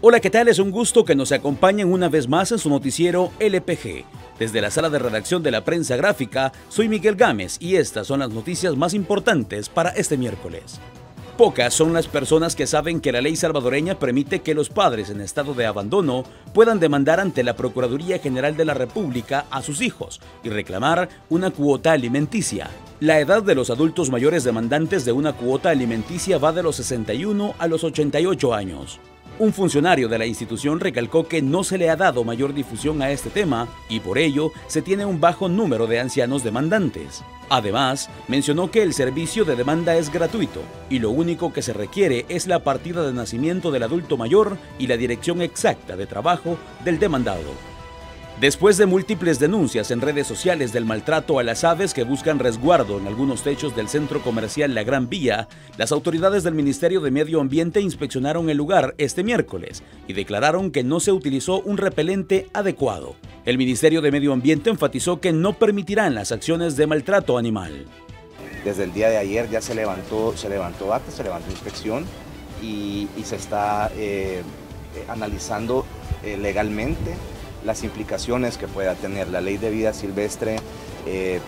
Hola, ¿qué tal? Es un gusto que nos acompañen una vez más en su noticiero LPG. Desde la sala de redacción de la prensa gráfica, soy Miguel Gámez y estas son las noticias más importantes para este miércoles. Pocas son las personas que saben que la ley salvadoreña permite que los padres en estado de abandono puedan demandar ante la Procuraduría General de la República a sus hijos y reclamar una cuota alimenticia. La edad de los adultos mayores demandantes de una cuota alimenticia va de los 61 a los 88 años. Un funcionario de la institución recalcó que no se le ha dado mayor difusión a este tema y por ello se tiene un bajo número de ancianos demandantes. Además, mencionó que el servicio de demanda es gratuito y lo único que se requiere es la partida de nacimiento del adulto mayor y la dirección exacta de trabajo del demandado. Después de múltiples denuncias en redes sociales del maltrato a las aves que buscan resguardo en algunos techos del centro comercial La Gran Vía, las autoridades del Ministerio de Medio Ambiente inspeccionaron el lugar este miércoles y declararon que no se utilizó un repelente adecuado. El Ministerio de Medio Ambiente enfatizó que no permitirán las acciones de maltrato animal. Desde el día de ayer ya se levantó, se levantó acta, se levantó inspección y, se está eh, analizando eh, legalmente las implicaciones que pueda tener la ley de vida silvestre. Eh,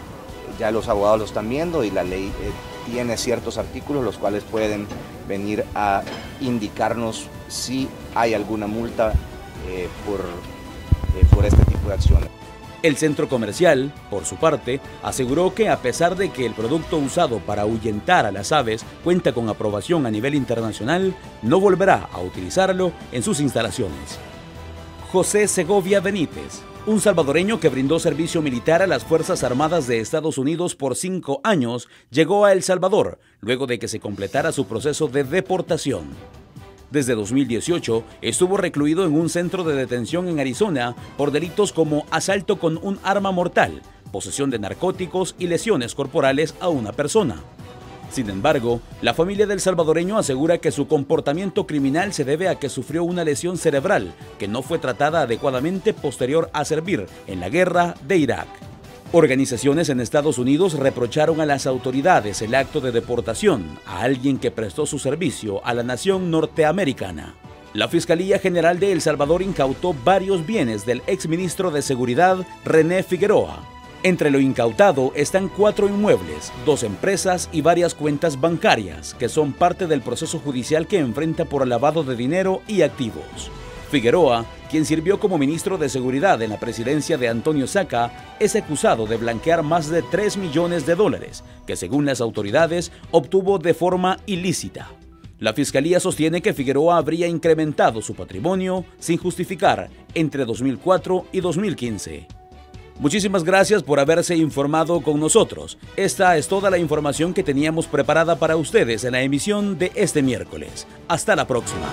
ya los abogados lo están viendo y la ley eh, tiene ciertos artículos los cuales pueden venir a indicarnos si hay alguna multa eh, por, por este tipo de acciones. El centro comercial, por su parte, aseguró que a pesar de que el producto usado para ahuyentar a las aves cuenta con aprobación a nivel internacional, no volverá a utilizarlo en sus instalaciones. José Segovia Benítez, un salvadoreño que brindó servicio militar a las Fuerzas Armadas de Estados Unidos por cinco años, llegó a El Salvador luego de que se completara su proceso de deportación. Desde 2018 estuvo recluido en un centro de detención en Arizona por delitos como asalto con un arma mortal, posesión de narcóticos y lesiones corporales a una persona. Sin embargo, la familia del salvadoreño asegura que su comportamiento criminal se debe a que sufrió una lesión cerebral que no fue tratada adecuadamente posterior a servir en la guerra de Irak. Organizaciones en Estados Unidos reprocharon a las autoridades el acto de deportación a alguien que prestó su servicio a la nación norteamericana. La Fiscalía General de El Salvador incautó varios bienes del exministro de Seguridad René Figueroa, entre lo incautado están cuatro inmuebles, dos empresas y varias cuentas bancarias, que son parte del proceso judicial que enfrenta por lavado de dinero y activos. Figueroa, quien sirvió como ministro de Seguridad en la presidencia de Antonio Saca, es acusado de blanquear más de 3 millones de dólares, que según las autoridades obtuvo de forma ilícita. La fiscalía sostiene que Figueroa habría incrementado su patrimonio sin justificar entre 2004 y 2015. Muchísimas gracias por haberse informado con nosotros. Esta es toda la información que teníamos preparada para ustedes en la emisión de este miércoles. Hasta la próxima.